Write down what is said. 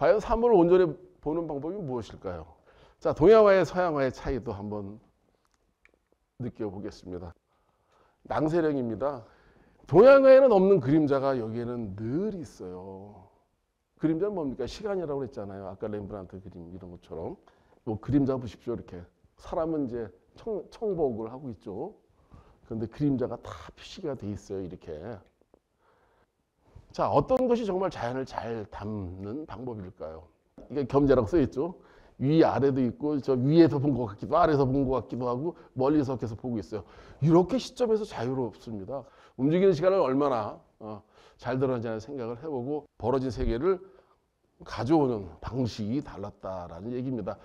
과연 삶을 온전히 보는 방법이 무엇일까요? 자, 동양화의 서양화의 차이도 한번 느껴보겠습니다. 낭세령입니다. 동양화에는 없는 그림자가 여기에는 늘 있어요. 그림자는 뭡니까? 시간이라고 했잖아요. 아까 렘브란트 그림 이런 것처럼. 뭐 그림자 보십시오. 이렇게. 사람은 이제 청, 청복을 하고 있죠. 그런데 그림자가 다 표시가 돼 있어요. 이렇게. 자, 어떤 것이 정말 자연을 잘 담는 방법일까요? 이게 겸자라고 써 있죠. 위 아래도 있고 저 위에서 본 것 같기도 아래서 본 것 같기도 하고 멀리서 계속 보고 있어요. 이렇게 시점에서 자유롭습니다. 움직이는 시간을 얼마나 어, 잘 들어가는지 생각을 해보고 벌어진 세계를 가져오는 방식이 달랐다라는 얘기입니다.